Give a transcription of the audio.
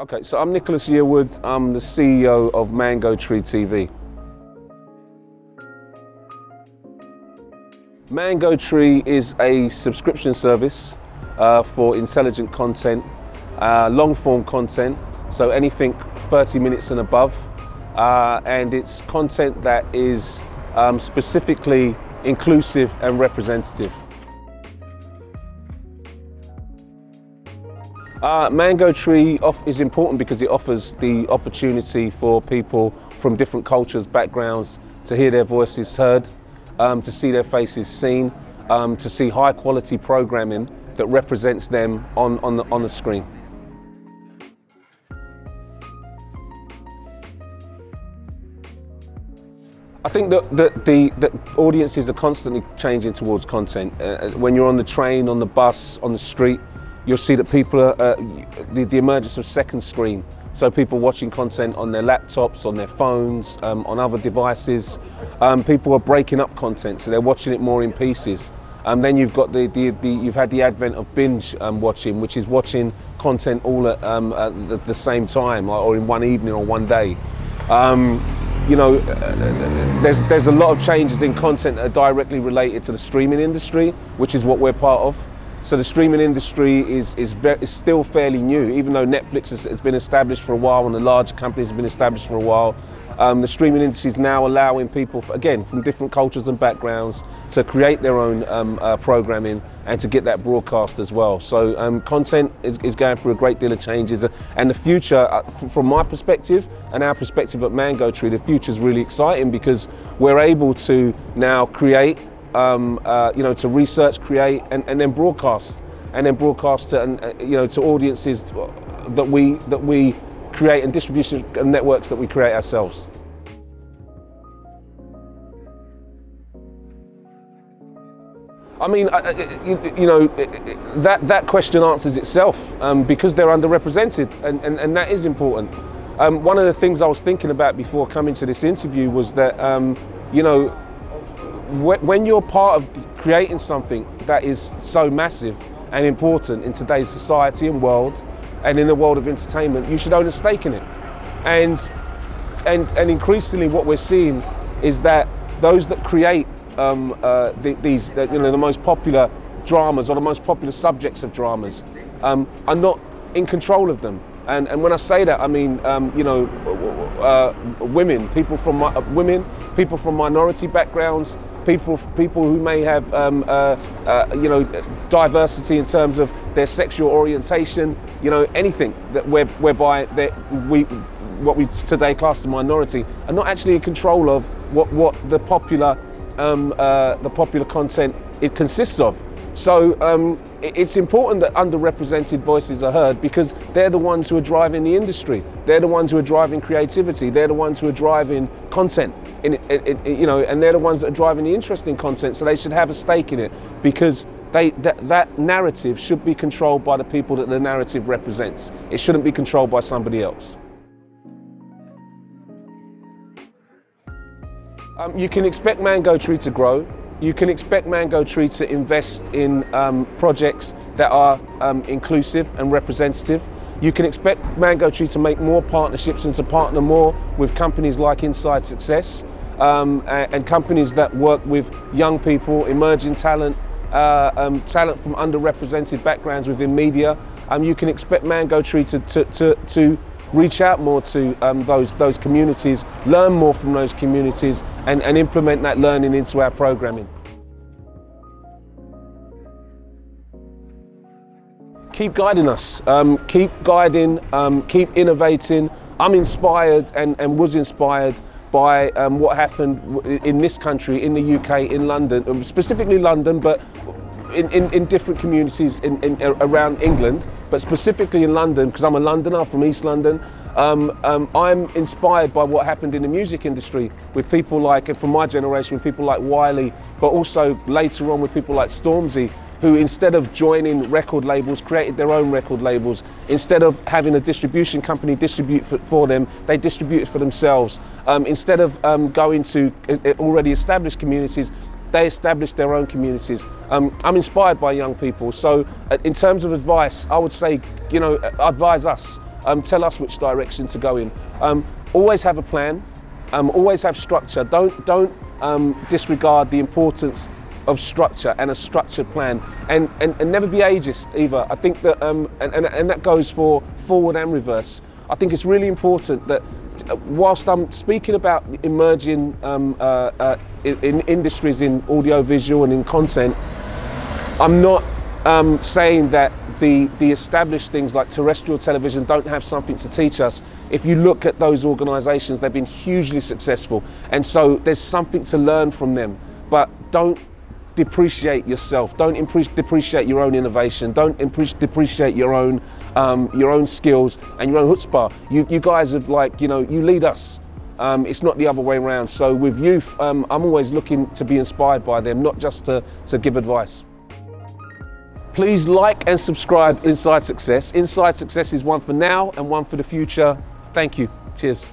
Okay, so I'm Nicholas Yearwood. I'm the CEO of Mango Tree TV. Mango Tree is a subscription service uh, for intelligent content, uh, long form content, so anything 30 minutes and above. Uh, and it's content that is um, specifically inclusive and representative. Uh, Mango Tree off is important because it offers the opportunity for people from different cultures, backgrounds, to hear their voices heard, um, to see their faces seen, um, to see high quality programming that represents them on, on, the, on the screen. I think that the, the, the, audiences are constantly changing towards content. Uh, when you're on the train, on the bus, on the street, you'll see that people are, uh, the, the, emergence of second screen. So people watching content on their laptops, on their phones, um, on other devices. Um, people are breaking up content, so they're watching it more in pieces. And um, then you've got the, the, the, you've had the advent of binge um, watching, which is watching content all at, um, at the, the, same time, or in one evening or one day. Um, you know, there's there's a lot of changes in content that are directly related to the streaming industry, which is what we're part of. So the streaming industry is, is, is still fairly new, even though Netflix has, has, been established for a while and the large companies have been established for a while. Um, the streaming industry is now allowing people, again, from different cultures and backgrounds to create their own um, uh, programming and to get that broadcast as well. So um, content is, is, going through a great deal of changes and the future, uh, from my perspective and our perspective at Mango Tree, the future is really exciting because we're able to now create um, uh, you know, to research, create, and, and then broadcast, and then broadcast to, and, uh, you know, to audiences that we that we create and distribution networks that we create ourselves. I mean, you, know, that, that question answers itself um, because they're underrepresented, and, and, and that is important. Um, one of the things I was thinking about before coming to this interview was that, um, you know, when you're part of creating something that is so massive and important in today's society and world, and in the world of entertainment, you should own a stake in it. And and and increasingly, what we're seeing is that those that create um, uh, the, these, you know, the most popular dramas or the most popular subjects of dramas um, are not in control of them. And, and when I say that, I mean, um, you know, uh, women, people from uh, women, people from minority backgrounds, people people who may have um, uh, uh, you know diversity in terms of their sexual orientation, you know anything that where, whereby we what we today class as minority are not actually in control of what what the popular um, uh, the popular content it consists of. So um, it's important that underrepresented voices are heard because they're the ones who are driving the industry. They're the ones who are driving creativity. They're the ones who are driving content. In, in, in, you know, and they're the ones that are driving the interesting content. So they should have a stake in it because they, that, that narrative should be controlled by the people that the narrative represents. It shouldn't be controlled by somebody else. Um, you can expect Mango Tree to grow you can expect Mango Tree to invest in um, projects that are um, inclusive and representative. You can expect Mango Tree to make more partnerships and to partner more with companies like Inside Success um, and companies that work with young people, emerging talent, uh, um, talent from underrepresented backgrounds within media. Um, you can expect Mango Tree to, to, to, to reach out more to um, those, those communities, learn more from those communities and, and implement that learning into our programming. Keep guiding us, um, keep guiding, um, keep innovating. I'm inspired and, and was inspired by um, what happened in this country, in the UK, in London, um, specifically London, but in, in, in different communities in, in, around England, but specifically in London, because I'm a Londoner from East London, um, um, I'm inspired by what happened in the music industry with people like, from my generation, with people like Wiley, but also later on with people like Stormzy, who instead of joining record labels, created their own record labels. Instead of having a distribution company distribute for, for them, they distribute it for themselves. Um, instead of um, going to uh, uh, already established communities, they establish their own communities. Um, I'm inspired by young people, so uh, in terms of advice, I would say, you know, advise us. Um, tell us which direction to go in. Um, always have a plan. Um, always have structure. Don't don't um, disregard the importance of structure and a structured plan, and, and, and never be ageist either. I think that um, and, and, and that goes for forward and reverse. I think it's really important that uh, whilst I'm speaking about emerging um, uh, uh, in, in industries in audiovisual and in content, I'm not um, saying that the, the established things like terrestrial television don't have something to teach us. If you look at those organisations, they've been hugely successful. And so there's something to learn from them. But don't depreciate yourself. Don't depreciate your own innovation. Don't depreciate your own um, your own skills and your own chutzpah. You, you guys have like, you know, you lead us. Um, it's not the other way around. So with youth, um, I'm always looking to be inspired by them, not just to, to give advice. Please like and subscribe Inside Success. Inside Success is one for now and one for the future. Thank you. Cheers.